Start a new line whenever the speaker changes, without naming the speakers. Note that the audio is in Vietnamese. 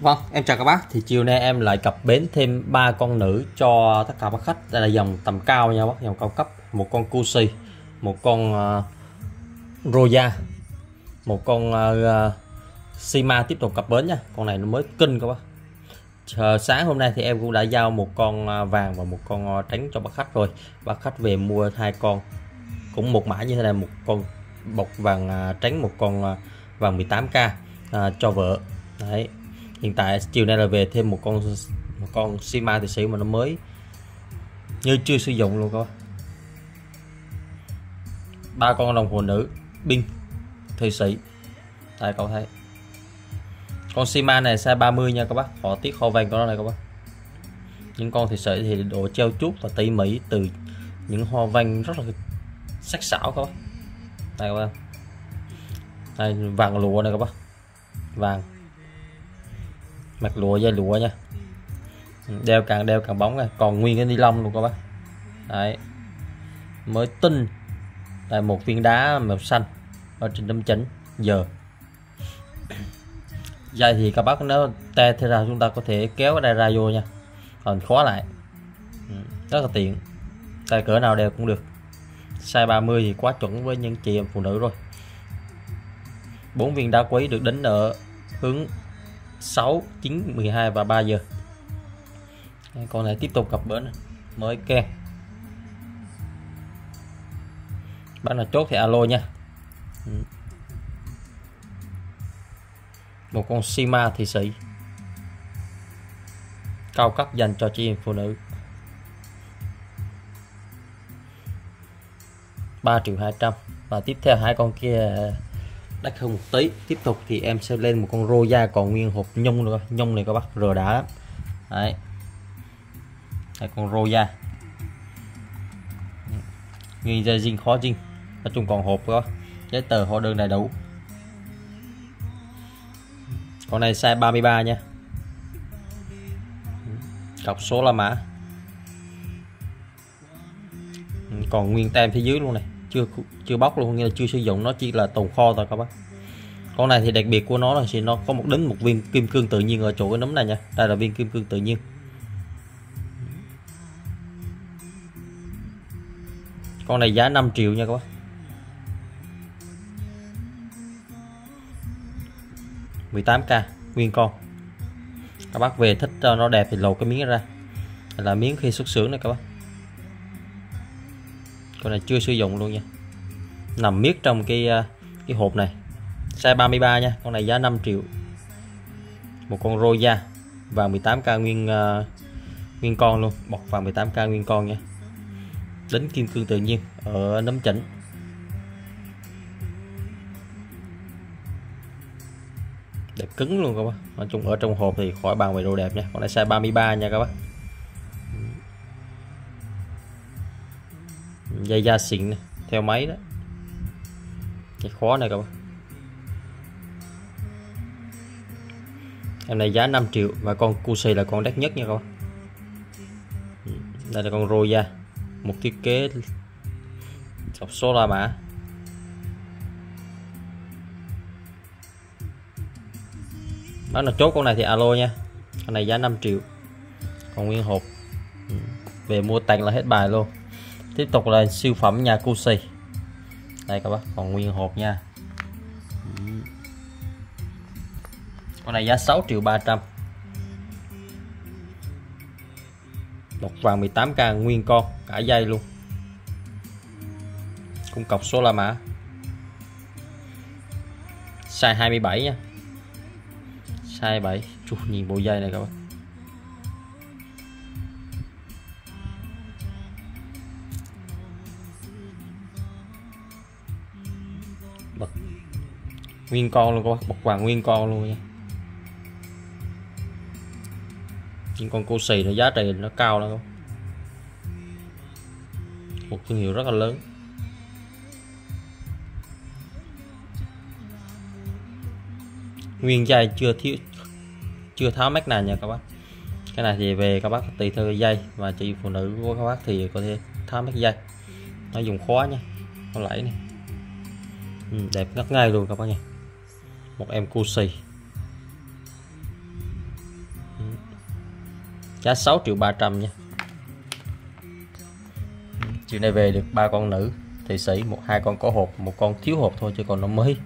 Vâng, em chào các bác. Thì chiều nay em lại cập bến thêm ba con nữ cho tất cả các khách. Đây là dòng tầm cao nha bác, dòng cao cấp. Một con Cusi, một con uh, Roya, một con ờ, ờ, uh, Sima tiếp tục cập bến nha. Con này nó mới kinh các bác. Chờ sáng hôm nay thì em cũng đã giao một con vàng và một con trắng cho bác khách rồi. Bác khách về mua hai con cũng một mã như thế này, một con bọc vàng trắng, một con vàng 18k uh, cho vợ. Đấy, hiện tại chiều nay là về thêm một con một con Sima thì sĩ mà nó mới. Như chưa sử dụng luôn coi ba con đồng hồ nữ, binh thụy sĩ. Tại cậu thấy. Con Sima này size 30 nha các bác. Họ tiết kho vàng của nó này các bác. Những con thụy sĩ thì độ treo chút và tỉ mỉ từ những hoa văn rất là sắc sảo các bác. Đây, các bác. Đây, vàng lụa này các bác. Vàng mặt lụa dây lụa nha. Đeo càng đeo càng bóng này còn nguyên cái ni lông luôn các bác. Đấy. Mới tinh là một viên đá màu xanh ở trên tấm chỉnh giờ. Dây thì các bác nếu te thế ra chúng ta có thể kéo cái đây ra vô nha. Còn khóa lại. Ừ, rất là tiện. Tay cỡ nào đeo cũng được. Size 30 thì quá chuẩn với những chị em phụ nữ rồi. Bốn viên đá quý được đánh ở hướng 6 9 12 và 3 giờ. Con này tiếp tục gặp bữa này. mới kem bạn là chốt thì alo nha. Ừ. Một con Sima thị sĩ. Cao cấp dành cho chị em phụ nữ. 3 triệu 200 và tiếp theo hai con kia đắt hơn một tí tiếp tục thì em sẽ lên một con roya còn nguyên hộp nhung nữa nhung này các bác, rờ đá đấy. Đây, con roya nghi ra dinh khó dinh nói chung còn hộp đó giấy tờ hóa đơn đầy đủ. Con này size 33 nha. Cọc số la mã. Ừ, còn nguyên tem phía dưới luôn này chưa chưa bóc luôn nghĩa là chưa sử dụng, nó chỉ là tồn kho thôi các bác. Con này thì đặc biệt của nó là thì nó có một đính một viên kim cương tự nhiên ở chỗ cái nấm này nha. Đây là viên kim cương tự nhiên. Con này giá 5 triệu nha các bác. mười tám k nguyên con. Các bác về thích cho nó đẹp thì lột cái miếng ra. Là miếng khi xuất xưởng này các bác con này chưa sử dụng luôn nha. Nằm miết trong cái à, cái hộp này. Size 33 nha con này giá 5 triệu. Một con roya và 18k nguyên uh, nguyên con luôn bọc vào 18k nguyên con nha. Đến kim cương tự nhiên ở nấm chỉnh. Đẹp cứng luôn các bác. Nói chung ở trong hộp thì khỏi bàn về đồ đẹp nha. Con này size 33 nha các bác. Dây da xịn này, theo máy đó. Cái khó này các bạn em này giá 5 triệu và con Cusi là con đắt nhất nha các bạn ừ, đây là con Roya một thiết kế dọc số la mã. Bán là chốt con này thì alo nha con này giá 5 triệu. Còn nguyên hộp ừ, về mua tặng là hết bài luôn tiếp tục là siêu phẩm nhà Cusi đây các bác còn nguyên hộp nha. Con này giá 6 triệu 300 một vàng 18k nguyên con cả dây luôn. Cung cọc số la mã. Size 27 nha. Size 7 Chú, nhìn bộ dây này các bác. Bật nguyên con luôn các bác bật vàng nguyên con luôn nha. Những con cô xì nó giá trị nó cao lắm một thương hiệu rất là lớn. Nguyên dây chưa thiếu, chưa tháo mắc này nha các bác. Cái này thì về các bác tùy theo dây và chị phụ nữ của các bác thì có thể tháo mắc dây. Nó dùng khóa nha nó lẫy này Ừ, đẹp ngất ngây luôn các bác nha. Một em cusi ừ. giá 6 triệu 300 nha. Ừ, chiều nay về được ba con nữ thì sĩ, một, hai con có hộp, một con thiếu hộp thôi chứ còn nó mới.